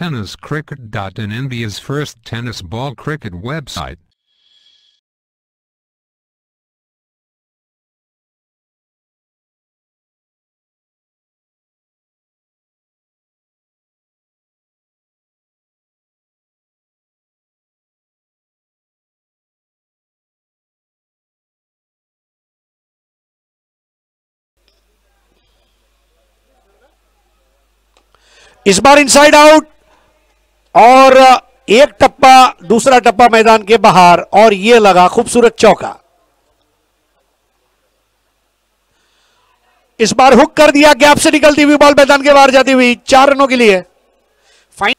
Tennis Cricket. India's first tennis ball cricket website. Is bar inside out. और एक टप्पा, दूसरा टप्पा मैदान के बाहर, और ये लगा खूबसूरत चौका। इस बार हुक कर दिया गैप से निकलती हुई बॉल मैदान के बाहर जाती हुई, चार रनों के लिए। फाइन।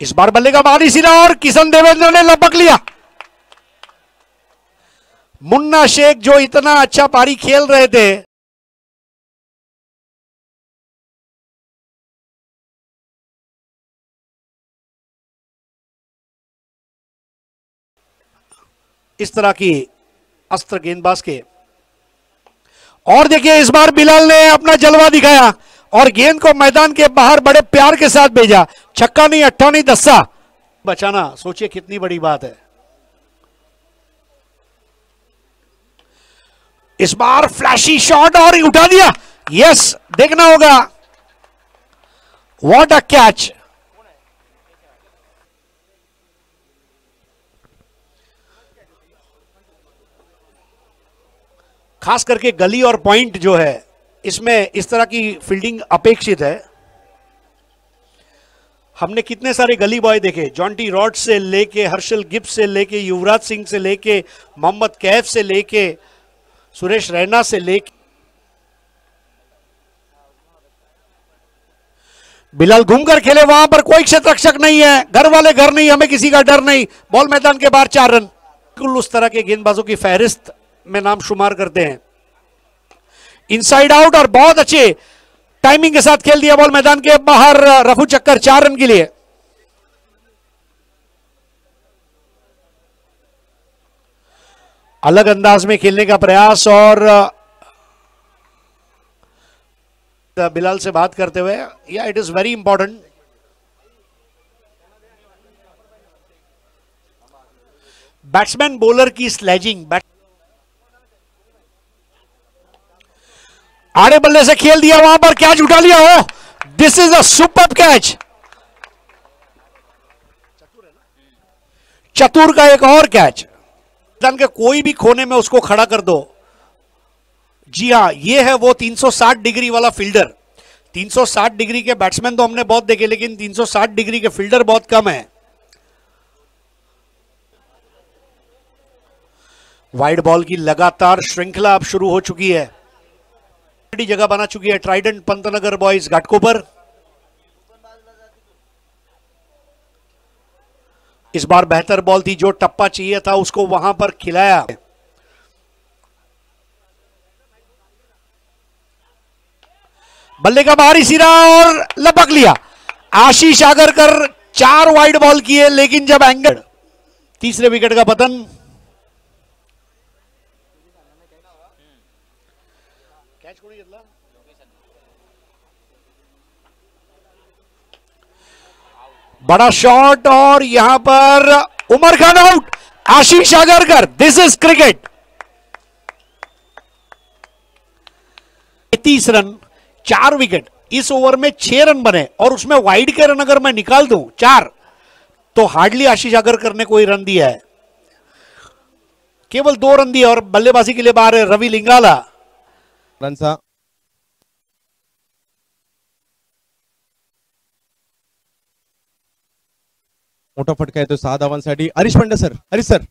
इस बार बल्ले का बाहरी सिरा और किशन देवेंद्र ने लपक लिया। मुन्ना शेख जो इतना अच्छा पारी खेल रहे थे इस तरह की अस्त्र गेंदबाज के। और देखिए, इस बार बिलाल ने अपना जलवा दिखाया और गेंद को मैदान के बाहर बड़े प्यार के साथ भेजा। छक्का नहीं, अट्ठा नहीं, दस्सा। बचाना, सोचिए कितनी बड़ी बात है। इस बार फ्लैशी शॉट और उठा दिया। यस देखना होगा। वॉट अ कैच खास करके गली और पॉइंट जो है, इसमें इस तरह की फील्डिंग अपेक्षित है। हमने कितने सारे गली बॉय देखे, जॉन्टी रॉड से लेके, हर्षल गिब्स से लेके, युवराज सिंह से लेके, मोहम्मद कैफ से लेके, सुरेश रैना से लेके। बिलाल घूमकर खेले, वहाँ पर कोई क्षेत्र रक्षक नहीं है। घर वाले घर नहीं, हमें किसी का डर नहीं। बॉल मैदान के बाहर चार रन। बिल्कुल उस तरह के गेंदबाजों की फहरिस्त में नाम शुमार करते हैं। इनसाइड आउट और बहुत अच्छे टाइमिंग के साथ खेल दिया बॉल मैदान के बाहर रफू चक्कर चार रन के लिए। अलग अंदाज में खेलने का प्रयास और बिलाल से बात करते हुए या it is very important batsman bowler की स्लेजिंग बैट आड़े बल्ले से खेल दिया, वहाँ पर कैच उठा लिया हो। This is a super catch चतुर का एक और कैच के कोई भी कोने में उसको खड़ा कर दो। जी हाँ ये है वो 360 डिग्री वाला फील्डर। 360 डिग्री के बैट्समैन तो हमने बहुत देखे, लेकिन 360 डिग्री के फील्डर बहुत कम है। वाइड बॉल की लगातार श्रृंखला अब शुरू हो चुकी है। जगह बना चुकी है ट्राइडेंट पंतनगर बॉयज़ घाटकोपर इस बार बेहतर बॉल थी, जो टप्पा चाहिए था, उसको वहाँ पर खिलाया। बल्ले का बाहरी सिरा और लपक लिया। आशीष आगरकर चार वाइड बॉल किए, लेकिन जब एंगल तीसरे विकेट का पतन बड़ा शॉट और यहाँ पर Umar Khan out Ashish Agarkar this is cricket तीस रन, चार विकेट इस ओवर में छह रन बने और उसमें वाइड के रन अगर मैं निकाल दूँ, चार तो हार्डली आशीष आगरकर ने कोई रन दिया है। केवल दो रन दिए और बल्लेबाजी के लिए बाहर है रवि लिंगाला। रनचा मोठा फटका येतो सहा धावांसाठी. हरीश पंडे सर हरीश सर.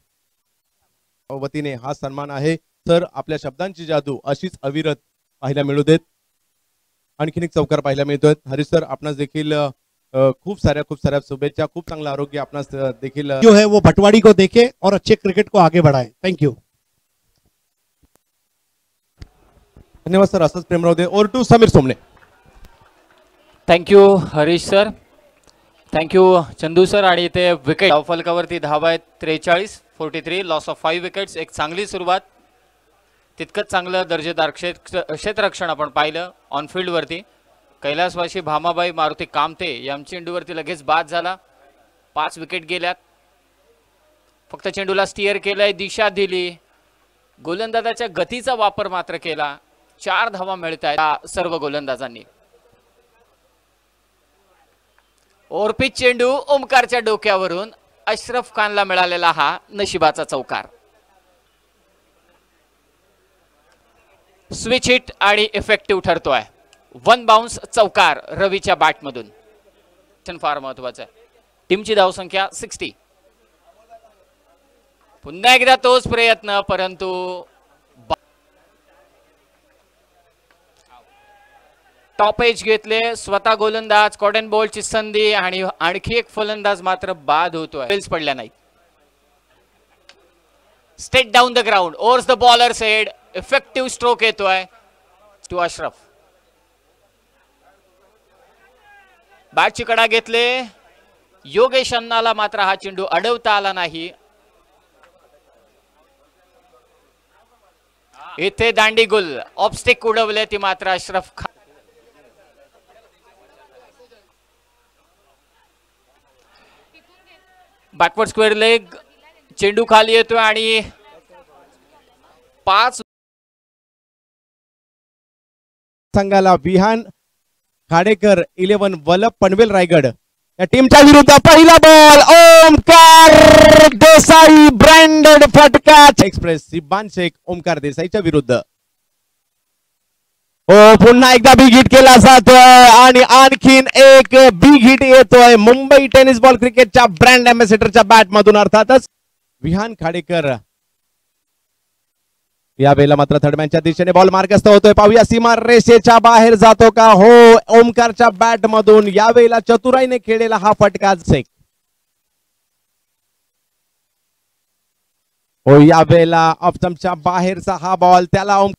वतीने हा सन्मान आहे. सर आपल्या शब्दांची जादू अशीच अविरत पाहायला मिळू देत. आणखीन एक चौकार पाहायला मिळतोय. हरीश सर आपणास देखील खूप साऱ्या खूप साऱ्या शुभेच्छा खूप चांगलं आरोग्य आपणास देखील जो है वो भटवाड़ी को देखे और अच्छे क्रिकेट को आगे बढ़ाए. थैंक यू धन्यवाद सर असंच प्रेम राहू दे. Over to Sameer Somane. Thank you Harish sir. Thank you Chandu sir आणि इथे विकेट फलकावरती धावा आहेत त्रेचाळीस forty three loss of five wickets एक चांगली सुरुवात. तितकंच चांगलं दर्जेदार क्षेत्र क्षेत्ररक्षण आपण पाहिलं ऑन फील्डवरती भामाबाई मारुती कामते यांच्या चेंडूवरती लगेच बाद झाला. पाच विकेट गेल्यात. फक्त चेंडूला स्टिअर केलंय दिशा दिली. गोलंदाजाच्या गतीचा वापर मात्र केला. चार धावा मिळत आहेत सर्व गोलंदाजांनी. ओरपी चेंडू ओमकारच्या डोक्यावरून अश्रफ खानला मिळालेला हा नशिबाचा चौकार. स्विच हिट आणि इफेक्टिव्ह ठरतोय. वन बाउन्स चौकार रवीच्या बॅटमधून फार महत्वाचं आहे. टीमची धावसंख्या सिक्स्टी पुन्हा एकदा तोच प्रयत्न परंतु टॉप एज घेतले स्वतः गोलंदाज कॉटन बॉलची संधी आणि आणखी एक फलंदाज मात्र बाद होतोय. Fails पडल्या नाहीत. Straight down the ground overs the bowler said effective stroke येतोय. टू अश्रफ बॅटची कडा घेतले. योगेश अन्नाला मात्र हा चेंडू अडवता आला नाही. इथे दांडी गुल ऑपस्टिक उडवले ती मात्र Ashraf Khan. Backward square leg चेंडू खाली येतोय आणि पाच संघाला विहान खाडेकर इलेव्हन वल्लभ पनवेल रायगड. या टीमच्या विरुद्ध पहिला बॉल ओमकार देसाई ब्रँडेड फटका एक्सप्रेस सिब्बान शेख ओमकार देसाईच्या विरुद्ध. हो, पुन्हा एकदा बिग हिट केला जातोय आणि आणखीन एक बिग हिट येतोय. मुंबई टेनिस बॉल क्रिकेटच्या ब्रँड अँबॅसेडरच्या बॅट मधून अर्थातच विहान खाडेकर. या वेळेला मात्र थडम्यांच्या दिशेने बॉल मार्गस्थ होतोय. पाहूया सीमा रेषेच्या बाहेर जातो का? हो ओमकारच्या बॅट मधून या वेळेला चतुराईने खेळलेला हा फटका सेक. हो या वेळेला ऑप्शनच्या बाहेरचा हा बॉल. त्याला ओम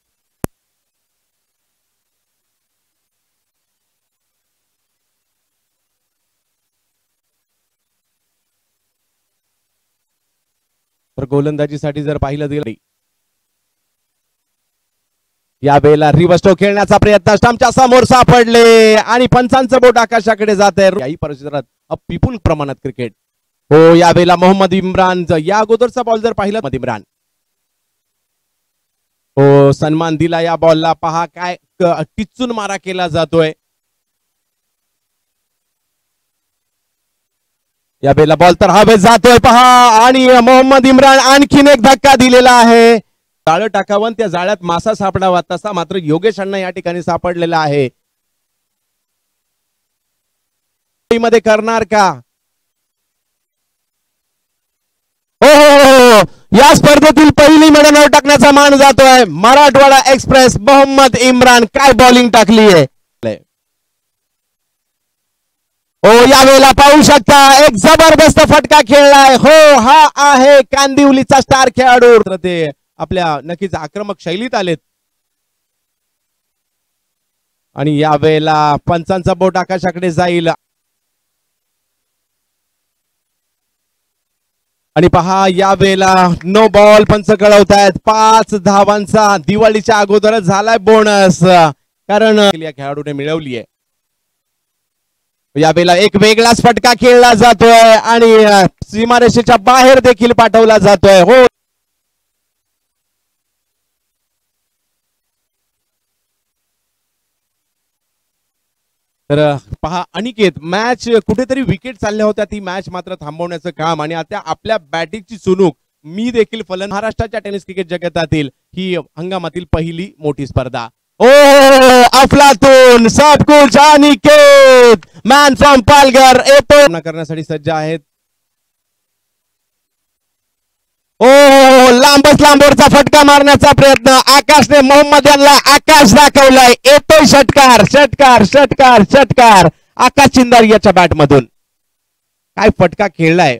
तर गोलंदाजीसाठी जर पाहिलं गेलं या वेळेला रिवस्टो खेळण्याचा प्रयत्न स्टंपच्या समोर सापडले आणि पंचांचं बोट आकाशाकडे जात आहे. याही परिसरात अपिपुल प्रमाणात क्रिकेट. हो या वेळेला मोहम्मद इम्रान या अगोदरचा बॉल जर पाहिला मद इम्रान. हो सन्मान दिला या बॉलला पहा काय टिचून मारा केला जातोय. या बेला बॉल तर हवेत जातोय. पहा आणि मोहम्मद इम्रान आणखीन एक धक्का दिलेला आहे. जाळं टाकावं आणि त्या जाळ्यात मासा सापडावा तसा मात्र योगेश अण्णा या ठिकाणी सापडलेला आहे. मध्ये करणार का? हो हो, हो, हो. या स्पर्धेतील पहिली मेडल टाकण्याचा मान जातोय. मराठवाडा एक्सप्रेस मोहम्मद इम्रान काय बॉलिंग टाकली आहे हो यावेळेला पाहू शकता एक जबरदस्त फटका खेळलाय. हो हा आहे कांदिवलीचा स्टार खेळाडू. तर ते आपल्या नक्कीच आक्रमक शैलीत आलेत. आणि यावेळेला पंचांचा बोट आकाशाकडे जाईल. आणि पहा या वेळेला नो बॉल पंच कळवतायत पाच धावांचा दिवाळीच्या अगोदरच झालाय बोनस कारण या खेळाडूने मिळवली आहे यावेळेला एक वेगळाच फटका खेळला जातोय आणि सीमारेषेच्या बाहेर देखील पाठवला जातोय. हो. तर पहा अनिकेत मॅच कुठेतरी विकेट चालल्या होत्या. ती मॅच मात्र थांबवण्याचं काम आणि आता आपल्या बॅटिंगची चुनूक मी देखील फलन महाराष्ट्राच्या टेनिस क्रिकेट जगतातील ही हंगामातील पहिली मोठी स्पर्धा. ओ अफलातून सब कुछ अनिकेत मॅन फ्रॉम पालघर येतो करण्यासाठी सज्ज आहेत. ओ लांबच लांबवरचा फटका मारण्याचा प्रयत्न. आकाशने मोहम्मद यांना आकाश दाखवलाय. येतोय षटकार षटकार षटकार षटकार. आकाश चिंदार याच्या बॅट मधून. काय फटका खेळलाय.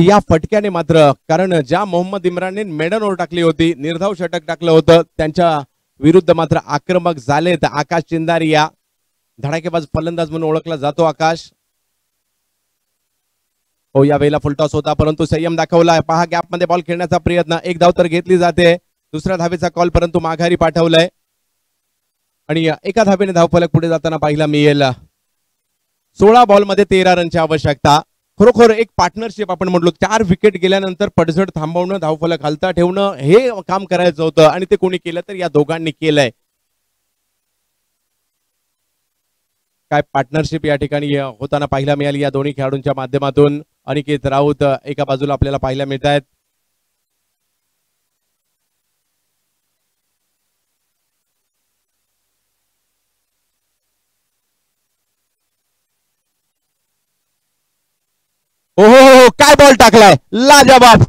या फटक्याने मात्र कारण ज्या मोहम्मद इम्रानने मेडन ओव्हर टाकली होती निर्धाव षटक टाकलं होतं त्यांच्या विरुद्ध मात्र आक्रमक झालेत आकाश चिंदारिया. धडाकेबाज फलंदाज म्हणून ओळखला जातो आकाश. हो या वेळेला फुलटॉस होता परंतु संयम दाखवला पहा गॅपमध्ये बॉल खेळण्याचा प्रयत्न. एक धाव तर घेतली जाते. दुसऱ्या धावेचा कॉल परंतु माघारी पाठवलाय. आणि एका धावेने धावफलक पुढे जाताना पाहिला मिळेल. सोळा बॉलमध्ये तेरा रनची आवश्यकता. खरोखर एक पार्टनरशिप आपण म्हटलो चार विकेट गेल्यानंतर पडझड थांबवणं धावफलक घालता ठेवणं हे काम करायचं होतं आणि ते कोणी केलं तर या दोघांनी केलंय. काय पार्टनरशिप या ठिकाणी होताना पाहायला मिळाली या दोन्ही खेळाडूंच्या माध्यमातून. अनिकेत राऊत एका बाजूला आपल्याला पाहायला मिळत आहेत हो हो हो काय बॉल टाकलाय? लाजवाब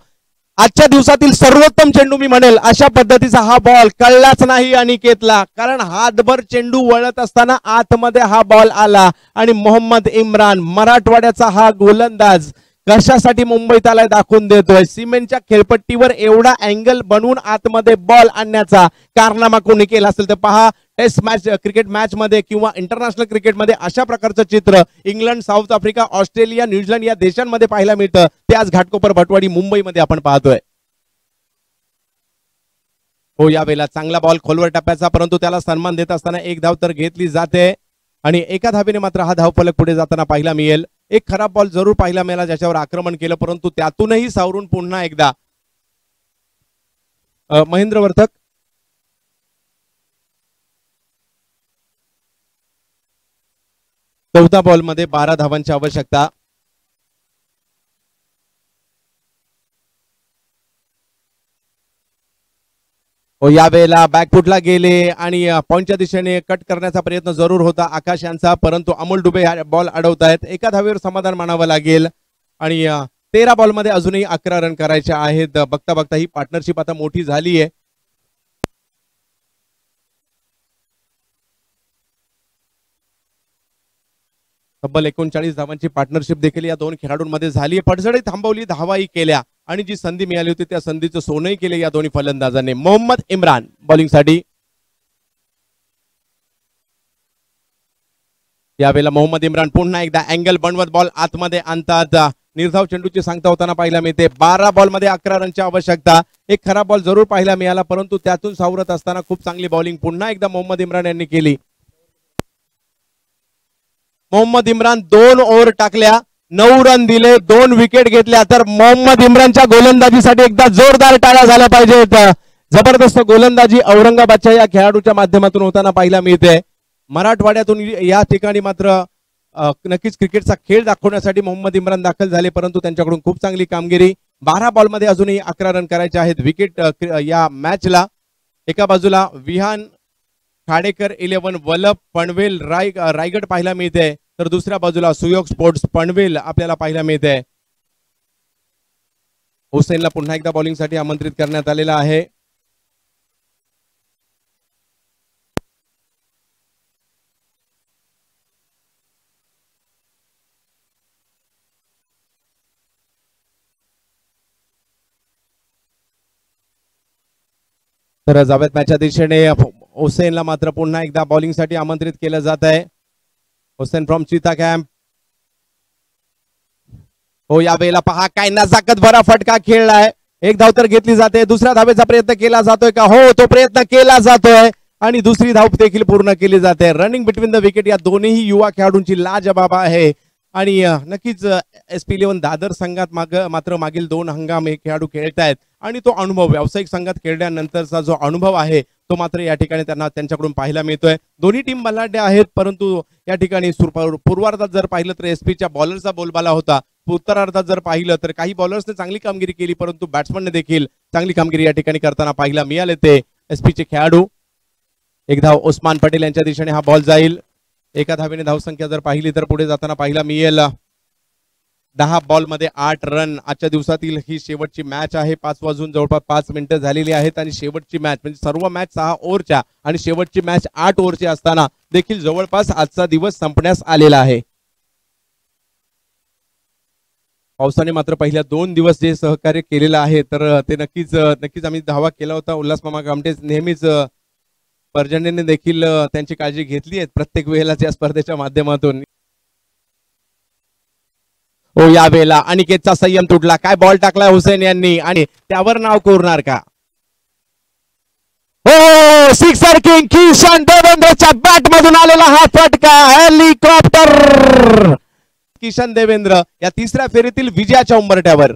आजच्या दिवसातील सर्वोत्तम चेंडू मी म्हणेल अशा पद्धतीचा हा बॉल कळलाच नाही अनिकेतला. कारण हातभर चेंडू वळत असताना आतमध्ये हा बॉल आला आणि मोहम्मद इम्रान मराठवाड्याचा हा गोलंदाज कशासाठी मुंबईत आलाय दाखवून देतोय. सिमेंटच्या खेळपट्टीवर एवढा अँगल बनवून आतमध्ये बॉल आणण्याचा कारनामा कोणी केला असेल तर पहा टेस्ट मॅच क्रिकेट मॅच मध्ये किंवा इंटरनॅशनल क्रिकेटमध्ये अशा प्रकारचं चित्र England South Africa Australia New Zealand या देशांमध्ये पाहायला मिळतं. ते आज घाटकोपर भटवाडी मुंबईमध्ये आपण पाहतोय. हो या वेळेला चांगला बॉल खोलवर टप्प्याचा परंतु त्याला सन्मान देत असताना एक धाव तर घेतली जाते. आणि एका धावेने मात्र हा धावफलक पुढे जाताना पाहायला मिळेल. एक खराब बॉल जरूर पाहायला मिळाला ज्याच्यावर आक्रमण केलं परंतु त्यातूनही सावरून पुन्हा एकदा. महेंद्र वर्धक चौदा बॉलमध्ये बारा धावांची आवश्यकता. हो या वेळेला बॅकफुटला गेले आणि पॉईंटच्या दिशेने कट करण्याचा प्रयत्न जरूर होता आकाश यांचा परंतु अमोल डुबे बॉल अडवत आहेत एका धावेवर समाधान मानावं लागेल. आणि तेरा बॉलमध्ये अजूनही अकरा रन करायचे आहेत. बघता बघता ही पार्टनरशिप आता मोठी झाली आहे तब्बल एकोणचाळीस धावांची पार्टनरशिप देखील या दोन खेळाडूंमध्ये झाली आहे. पडझडही थांबवली धावाही केल्या आणि जी संधी मिळाली होती त्या संधीचं सोनही केले या दोन्ही फलंदाजांनी. मोहम्मद इम्रान बॉलिंगसाठी यावेळेला मोहम्मद इम्रान पुन्हा एकदा अँगल बनवत बॉल आतमध्ये आणतात. निर्धाव चेंडूची सांगता होताना पाहायला मिळते. बारा बॉलमध्ये अकरा रनची आवश्यकता. एक खराब बॉल जरूर पाहायला मिळाला परंतु त्यातून सावरत असताना खूप चांगली बॉलिंग पुन्हा एकदा मोहम्मद इम्रान यांनी केली. मोहम्मद इम्रान दोन ओव्हर टाकल्या नऊ रन दिले दोन विकेट घेतल्या. तर मोहम्मद इम्रानच्या गोलंदाजीसाठी एकदा जोरदार टाळ्या झाल्या पाहिजेत. जबरदस्त गोलंदाजी औरंगाबादच्या या खेळाडूच्या माध्यमातून होताना पाहायला मिळते. मराठवाड्यातून या ठिकाणी मात्र नक्कीच क्रिकेटचा खेळ दाखवण्यासाठी मोहम्मद इम्रान दाखल झाले परंतु त्यांच्याकडून खूप चांगली कामगिरी. बारा बॉलमध्ये अजूनही अकरा रन करायचे आहेत. विकेट या मॅचला एका बाजूला विहान खाडेकर इलेव्हन वलभ पनवेल राय रायगड पाहायला मिळते तर दुसऱ्या बाजूला सुयोग स्पोर्ट्स पनवेल आपल्याला पाहायला मिळते हुसेनला पुन्हा एकदा बॉलिंगसाठी आमंत्रित करण्यात आलेला आहे. तर जावेद मॅचच्या दिशेने हुसेनला मात्र पुन्हा एकदा बॉलिंगसाठी आमंत्रित केलं जात आहे. हुसेन फ्रॉम चिता कॅम्प हो या वेळेला पहा काय नजाकत बरा फटका खेळलाय एक धाव तर घेतली जाते दुसऱ्या धावेचा प्रयत्न केला जातोय का? हो तो प्रयत्न केला जातोय. आणि दुसरी धाव देखील पूर्ण केली जाते. रनिंग बिटवीन द विकेट या दोन्ही युवा खेळाडूंची लाजबाब आहे. आणि नक्कीच एस पी इलेव्हन दादर संघात माग मात्र मागील दोन हंगाम हे खेळाडू खेळतायत. आणि तो अनुभव व्यावसायिक संघात खेळल्यानंतरचा जो अनुभव आहे तो मात्र या ठिकाणी त्यांना त्यांच्याकडून पाहायला मिळतोय. दोन्ही टीम बलाढ्य आहेत परंतु या ठिकाणी पूर्वार्धात जर पाहिलं तर एसपीच्या बॉलरचा बोलबाला होता. उत्तरार्धात जर पाहिलं तर काही बॉलर्सने चांगली कामगिरी केली परंतु बॅट्समनने देखील चांगली कामगिरी या ठिकाणी करताना पाहायला मिळाले ते एसपीचे खेळाडू. एक धाव उस्मान पटेल यांच्या दिशेने हा बॉल जाईल. एका धावेने धावसंख्या जर पाहिली तर पुढे जाताना पाहायला मिळेल दहा बॉलमध्ये आठ रन. आजच्या दिवसातील ही शेवटची मॅच आहे. पाच वाजून जवळपास पाच मिनिटं झालेली आहेत आणि शेवटची मॅच म्हणजे सर्व मॅच सहा ओव्हरच्या आणि शेवटची मॅच आठ ओव्हरची असताना देखील जवळपास आजचा दिवस संपण्यास आलेला आहे. पावसाने मात्र पहिल्या दोन दिवस जे सहकार्य केलेलं आहे तर ते नक्कीच नक्कीच आम्ही धावा केला होता. उल्हास मामा कामटे नेहमीच पर्जन्यने देखील त्यांची काळजी घेतली आहे प्रत्येक वेळेला या स्पर्धेच्या माध्यमातून. हो या वेळेला अनिकेतचा संयम तुटला. काय बॉल टाकलाय हुसेन यांनी आणि त्यावर नाव कोरणार का? हो सिक्सर किंग किशन देवेंद्रच्या बॅट मधून आलेला हा फटका. हेलिकॉप्टर किशन देवेंद्र या तिसऱ्या फेरीतील विजयाच्या उंबरट्यावर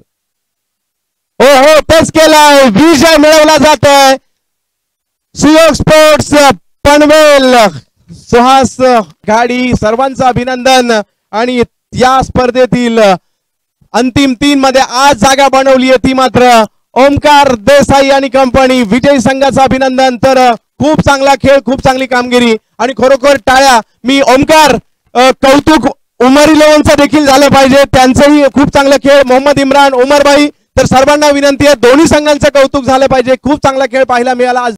हो हो तेच केलाय. विजय मिळवला जातोय. सुयोग स्पोर्ट्स पनवेल. सुहास गाडी सर्वांचं अभिनंदन आणि या स्पर्धेतील अंतिम तीन मध्ये आज जागा बनवली आहे ती मात्र ओमकार देसाई आणि कंपनी विजयी संघाचं अभिनंदन. तर खूप चांगला खेळ खूप चांगली कामगिरी आणि खरोखर टाळ्या. मी ओमकार कौतुक उमर इलेव्हनचं देखील झालं पाहिजे. त्यांचंही खूप चांगला खेळ. मोहम्मद इम्रान उमरबाई. तर सर्वांना विनंती आहे दोन्ही संघांचं कौतुक झालं पाहिजे. खूप चांगला खेळ पाहायला मिळाला. आज